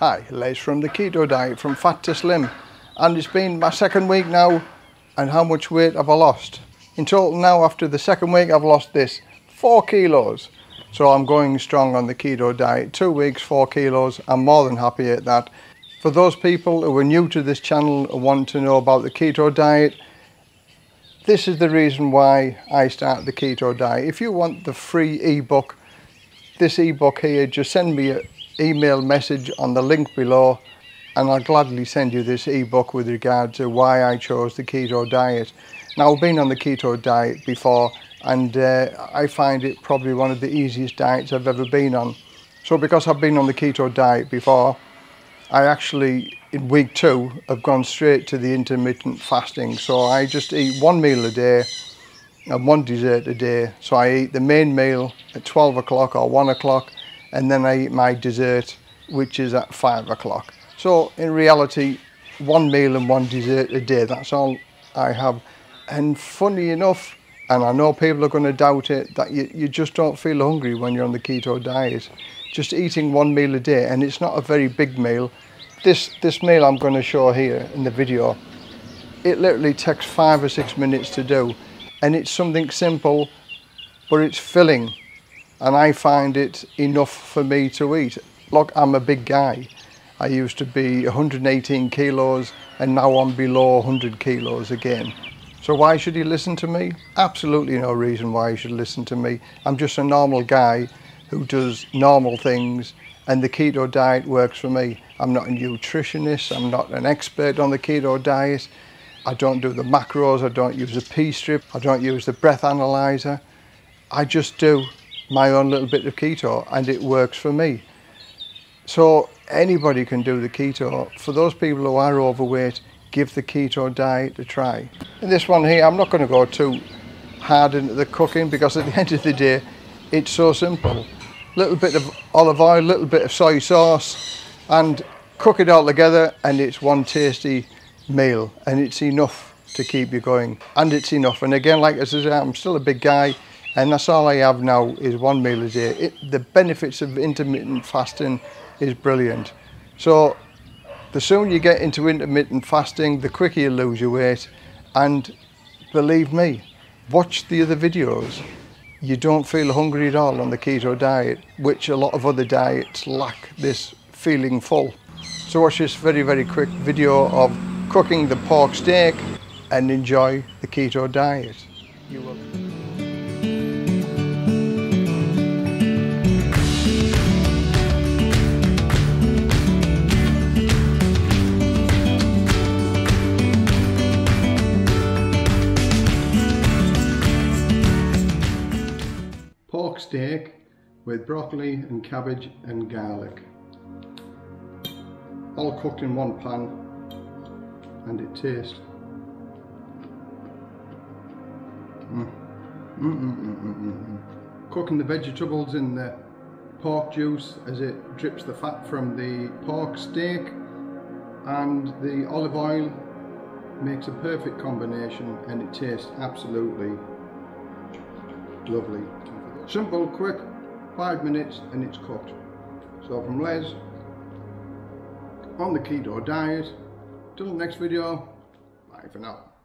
Hi, Les from the Keto Diet from Fat to Slim and it's been my second week now and how much weight have I lost? In total now after the second week I've lost this, 4 kilos. So I'm going strong on the keto diet, two weeks, 4 kilos, I'm more than happy at that. For those people who are new to this channel and want to know about the keto diet, this is the reason why I start the keto diet. If you want the free ebook, this ebook here, just send me an email message on the link below and I'll gladly send you this ebook with regard to why I chose the keto diet. Now I've been on the keto diet before and uh, I find it probably one of the easiest diets I've ever been on. So because I've been on the keto diet before, I actually, in week two, have gone straight to the intermittent fasting. So I just eat one meal a day and one dessert a day. So I eat the main meal at 12 o'clock or 1 o'clock and then I eat my dessert, which is at 5 o'clock. So in reality, one meal and one dessert a day, that's all I have. And funny enough, and I know people are going to doubt it, that you, you just don't feel hungry when you're on the keto diet. Just eating one meal a day, and it's not a very big meal. This, this meal I'm going to show here in the video, it literally takes five or six minutes to do. And it's something simple, but it's filling. And I find it enough for me to eat. Look, I'm a big guy. I used to be 118 kilos and now I'm below 100 kilos again. So why should he listen to me? Absolutely no reason why he should listen to me. I'm just a normal guy who does normal things and the keto diet works for me. I'm not a nutritionist, I'm not an expert on the keto diet. I don't do the macros, I don't use the P-strip, I don't use the breath analyzer. I just do my own little bit of keto and it works for me. So anybody can do the keto. For those people who are overweight, give the keto diet a try. In this one here, I'm not going to go too hard into the cooking because at the end of the day, it's so simple. Little bit of olive oil, little bit of soy sauce, and cook it all together and it's one tasty meal and it's enough to keep you going and it's enough and again like I said I'm still a big guy and that's all I have now is one meal a day it, the benefits of intermittent fasting is brilliant. So the sooner you get into intermittent fasting, the quicker you lose your weight. And believe me, watch the other videos. You don't feel hungry at all on the keto diet, which a lot of other diets lack this feeling full. So watch this very, very quick video of cooking the pork steak and enjoy the keto diet. You will. Steak with broccoli and cabbage and garlic. All cooked in one pan and it tastes mm. Mm. Mm -mm Cooking the vegetables in the pork juice as it drips the fat from the pork steak and the olive oil makes a perfect combination and it tastes absolutely lovely. Simple, quick, five minutes and it's cooked. So from Les, on the keto diet, till the next video, bye for now.